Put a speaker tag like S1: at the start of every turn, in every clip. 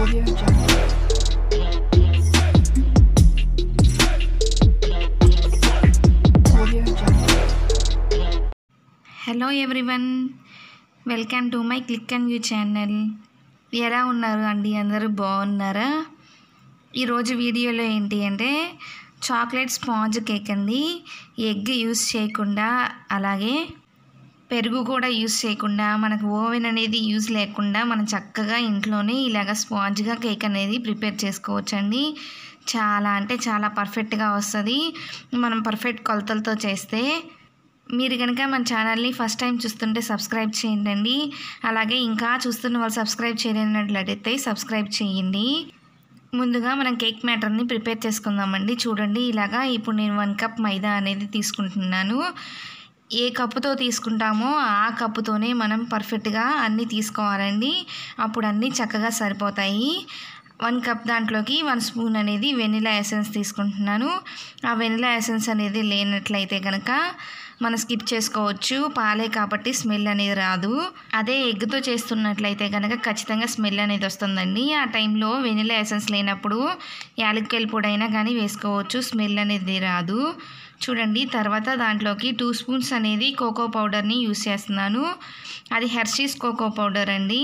S1: Hello everyone welcome to my click and view channel ఎలా ఉన్నారు అండి? అందరూ బాగున్నారా? ఈరోజు వీడియోలో ఏంటి అంటే చాక్లెట్ స్పాంజ్ కేక్ అండి. ఎగ్ యూస్ చేయకుండా అలాగే పెరుగు కూడా యూస్ చేయకుండా మనకు ఓవెన్ అనేది యూస్ లేకుండా మనం చక్కగా ఇంట్లోనే ఇలాగ స్పాంజ్గా కేక్ అనేది ప్రిపేర్ చేసుకోవచ్చండి. చాలా అంటే చాలా పర్ఫెక్ట్గా వస్తుంది. మనం పర్ఫెక్ట్ కొలతలతో చేస్తే మీరు కనుక మన ఛానల్ని ఫస్ట్ టైం చూస్తుంటే సబ్స్క్రైబ్ చేయండి అలాగే ఇంకా చూస్తున్న వాళ్ళు సబ్స్క్రైబ్ చేయలేనట్లయితే సబ్స్క్రైబ్ చేయండి. ముందుగా మనం కేక్ మ్యాటర్ని ప్రిపేర్ చేసుకుందామండి. చూడండి ఇలాగా ఇప్పుడు నేను వన్ కప్ మైదా అనేది తీసుకుంటున్నాను. ఏ కప్పుతో తీసుకుంటామో ఆ కప్పుతోనే మనం పర్ఫెక్ట్గా అన్నీ తీసుకోవాలండి. అప్పుడు అన్నీ చక్కగా సరిపోతాయి. వన్ కప్ దాంట్లోకి వన్ స్పూన్ అనేది వెనిలా ఎసెన్స్ తీసుకుంటున్నాను. ఆ వెనిలా ఎసెన్స్ అనేది లేనట్లయితే కనుక మనం స్కిప్ చేసుకోవచ్చు. పాలే కాబట్టి స్మెల్ అనేది రాదు. అదే ఎగ్తో చేస్తున్నట్లయితే కనుక ఖచ్చితంగా స్మెల్ అనేది వస్తుందండి. ఆ టైంలో వెనిలా ఎసెన్స్ లేనప్పుడు యాలక్కాయల పొడి అయినా కానీ వేసుకోవచ్చు. స్మెల్ అనేది రాదు. చూడండి తర్వాత దాంట్లోకి టూ స్పూన్స్ అనేది కోకో పౌడర్ని యూస్ చేస్తున్నాను. అది హెర్షీస్ కోకో పౌడర్ అండి.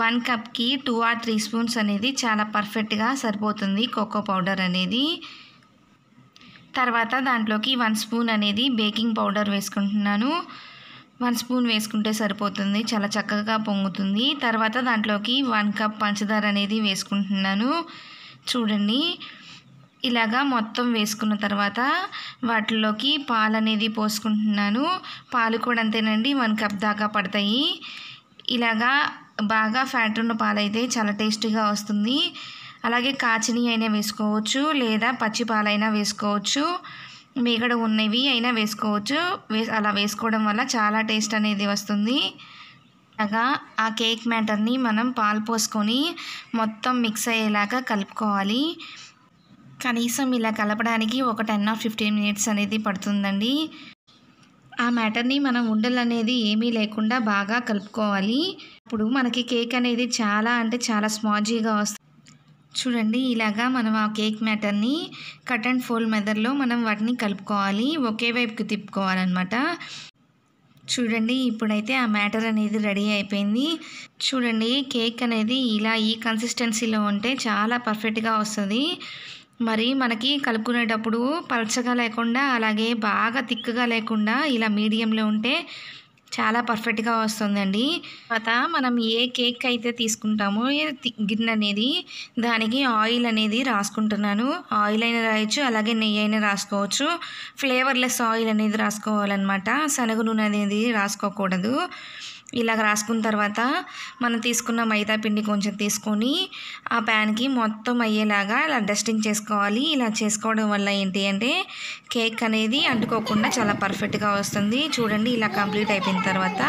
S1: వన్ కప్కి టూ ఆర్ త్రీ స్పూన్స్ అనేది చాలా పర్ఫెక్ట్గా సరిపోతుంది కోకో పౌడర్ అనేది. తర్వాత దాంట్లోకి వన్ స్పూన్ అనేది బేకింగ్ పౌడర్ వేసుకుంటున్నాను. వన్ స్పూన్ వేసుకుంటే సరిపోతుంది చాలా చక్కగా పొంగుతుంది. తర్వాత దాంట్లోకి వన్ కప్ పంచదార అనేది వేసుకుంటున్నాను. చూడండి ఇలాగా మొత్తం వేసుకున్న తర్వాత వాటిలోకి పాలు అనేది పోసుకుంటున్నాను. పాలు కూడా అంతేనండి వన్ కప్ దాకా పడతాయి. ఇలాగా బాగా ఫ్యాట్ ఉన్న పాలైతే చాలా టేస్టీగా వస్తుంది. అలాగే కాచిని అయినా వేసుకోవచ్చు లేదా పచ్చి పాలైనా వేసుకోవచ్చు. మీగడ ఉన్నవి అయినా వేసుకోవచ్చు. వే అలా వేసుకోవడం వల్ల చాలా టేస్ట్ అనేది వస్తుంది. అలాగా ఆ కేక్ మ్యాటర్ని మనం పాలు పోసుకొని మొత్తం మిక్స్ అయ్యేలాగా కలుపుకోవాలి. కనీసం ఇలా కలపడానికి ఒక టెన్ ఆర్ ఫిఫ్టీన్ మినిట్స్ అనేది పడుతుందండి. ఆ మ్యాటర్ని మనం ఉండలు అనేది ఏమీ లేకుండా బాగా కలుపుకోవాలి. ఇప్పుడు మనకి కేక్ అనేది చాలా అంటే చాలా స్మాజీగా వస్తుంది చూడండి ఇలాగా మనం ఆ కేక్ మ్యాటర్ని కట్ అండ్ ఫోల్డ్ మెదర్లో మనం వాటిని కలుపుకోవాలి. ఒకే వైపుకి తిప్పుకోవాలన్నమాట. చూడండి ఇప్పుడైతే ఆ మ్యాటర్ అనేది రెడీ అయిపోయింది. చూడండి కేక్ అనేది ఇలా ఈ కన్సిస్టెన్సీలో ఉంటే చాలా పర్ఫెక్ట్గా వస్తుంది. మరి మనకి కలుపుకునేటప్పుడు పలచగా లేకుండా అలాగే బాగా తిక్కుగా లేకుండా ఇలా మీడియంలో ఉంటే చాలా పర్ఫెక్ట్గా వస్తుందండి. తర్వాత మనం ఏ కేక్ అయితే తీసుకుంటామో గిన్నె అనేది దానికి ఆయిల్ అనేది రాసుకుంటున్నాను. ఆయిల్ అయినా రాయొచ్చు అలాగే నెయ్యి అయినా రాసుకోవచ్చు. ఫ్లేవర్లెస్ ఆయిల్ అనేది రాసుకోవాలన్నమాట. శనగ నూనె అనేది రాసుకోకూడదు. ఇలాగ రాసుకున్న తర్వాత మనం తీసుకున్న మైదా పిండి కొంచెం తీసుకొని ఆ ప్యాన్కి మొత్తం అయ్యేలాగా ఇలా డస్టింగ్ చేసుకోవాలి. ఇలా చేసుకోవడం వల్ల ఏంటి అంటే కేక్ అనేది అంటుకోకుండా చాలా పర్ఫెక్ట్గా వస్తుంది. చూడండి ఇలా కంప్లీట్ అయిపోయింది. తర్వాత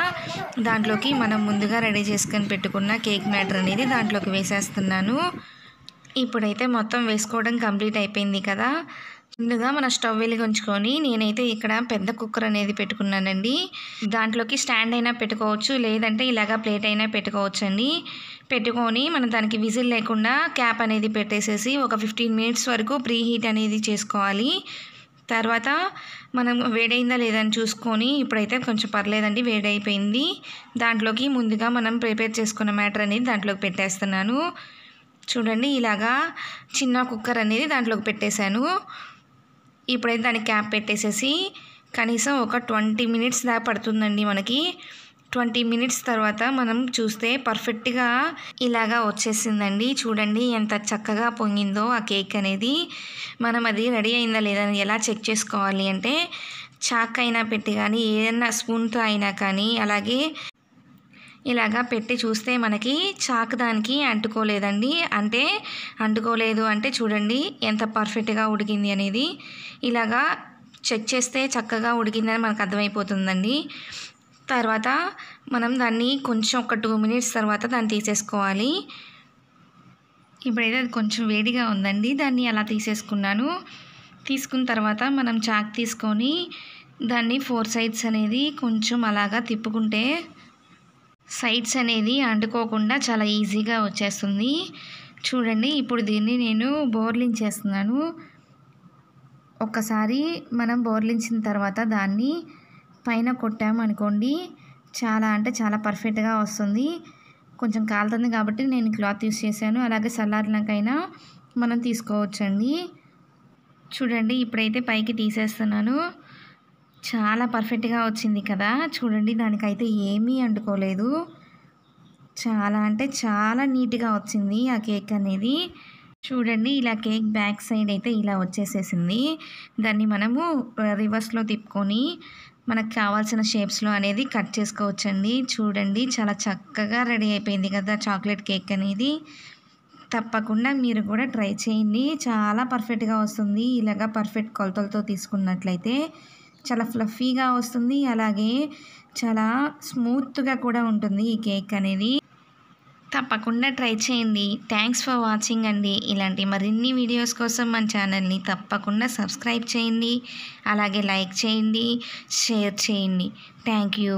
S1: దాంట్లోకి మనం ముందుగా రెడీ చేసుకొని పెట్టుకున్న కేక్ మ్యాటర్ అనేది దాంట్లోకి వేసేస్తున్నాను. ఇప్పుడైతే మొత్తం వేసుకోవడం కంప్లీట్ అయిపోయింది కదా. ముందుగా మన స్టవ్ వెలిగించుకొని నేనైతే ఇక్కడ పెద్ద కుక్కర్ అనేది పెట్టుకున్నానండి. దాంట్లోకి స్టాండ్ అయినా పెట్టుకోవచ్చు లేదంటే ఇలాగా ప్లేట్ అయినా పెట్టుకోవచ్చు అండి పెట్టుకొని మనం దానికి విజిల్ లేకుండా క్యాప్ అనేది పెట్టేసేసి ఒక ఫిఫ్టీన్ మినిట్స్ వరకు ప్రీ హీట్ అనేది చేసుకోవాలి. తర్వాత మనం వేడైందా లేదని చూసుకొని ఇప్పుడైతే కొంచెం పర్లేదండి వేడైపోయింది. దాంట్లోకి ముందుగా మనం ప్రిపేర్ చేసుకున్న మ్యాటర్ అనేది దాంట్లోకి పెట్టేస్తున్నాను. చూడండి ఇలాగా చిన్న కుక్కర్ అనేది దాంట్లోకి పెట్టేశాను. ఇప్పుడైతే దానికి క్యాప్ పెట్టేసేసి కనీసం ఒక ట్వంటీ మినిట్స్ దాకా పడుతుందండి మనకి. ట్వంటీ మినిట్స్ తర్వాత మనం చూస్తే పర్ఫెక్ట్గా ఇలాగా వచ్చేసిందండి. చూడండి ఎంత చక్కగా పొంగిందో ఆ కేక్ అనేది. మనం అది రెడీ అయిందా లేదా అని ఎలా చెక్ చేసుకోవాలి అంటే చాక్ అయినా పెట్టి కానీ ఏదైనా స్పూన్తో అయినా కానీ అలాగే ఇలాగా పెట్టి చూస్తే మనకి చాక్ దానికి అంటుకోలేదండి. అంటే అంటుకోలేదు అంటే చూడండి ఎంత పర్ఫెక్ట్గా ఉడికింది అనేది. ఇలాగా చెక్ చేస్తే చక్కగా ఉడికిందని మనకు అర్థమైపోతుందండి. తర్వాత మనం దాన్ని కొంచెం ఒక టూ మినిట్స్ తర్వాత దాన్ని తీసేసుకోవాలి. ఇప్పుడైతే అది కొంచెం వేడిగా ఉందండి. దాన్ని అలా తీసేసుకున్నాను. తీసుకున్న తర్వాత మనం చాక్ తీసుకొని దాన్ని ఫోర్ సైడ్స్ అనేది కొంచెం అలాగా తిప్పుకుంటే సైడ్స్ అనేది అంటుకోకుండా చాలా ఈజీగా వచ్చేస్తుంది. చూడండి ఇప్పుడు దీన్ని నేను బోర్లించేస్తున్నాను ఒక్కసారి మనం బోర్లించిన తర్వాత దాన్ని పైన కొట్టామనుకోండి చాలా అంటే చాలా పర్ఫెక్ట్గా వస్తుంది. కొంచెం కాలుతుంది కాబట్టి నేను క్లాత్ యూస్ చేశాను. అలాగే చల్లారినాకైనా మనం తీసుకోవచ్చండి. చూడండి ఇప్పుడైతే పైకి తీసేస్తున్నాను. చాలా పర్ఫెక్ట్గా వచ్చింది కదా. చూడండి దానికైతే ఏమీ అంటుకోలేదు. చాలా అంటే చాలా నీట్గా వచ్చింది ఆ కేక్ అనేది. చూడండి ఇలా కేక్ బ్యాక్ సైడ్ అయితే ఇలా వచ్చేసేసింది. దాన్ని మనము రివర్స్లో తిప్పుకొని మనకు కావాల్సిన షేప్స్లో అనేది కట్ చేసుకోవచ్చండి. చూడండి చాలా చక్కగా రెడీ అయిపోయింది కదా చాక్లెట్ కేక్ అనేది. తప్పకుండా మీరు కూడా ట్రై చేయండి. చాలా పర్ఫెక్ట్గా వస్తుంది. ఇలాగా పర్ఫెక్ట్ కొలతలతో తీసుకున్నట్లయితే చాలా ఫ్లఫీగా వస్తుంది. అలాగే చాలా స్మూత్గా కూడా ఉంటుంది ఈ కేక్ అనేది. తప్పకుండా ట్రై చేయండి. థ్యాంక్స్ ఫర్ వాచింగ్ అండి. ఇలాంటి మరిన్ని వీడియోస్ కోసం మన ఛానల్ని తప్పకుండా సబ్స్క్రైబ్ చేయండి. అలాగే లైక్ చేయండి. షేర్ చేయండి. Thank you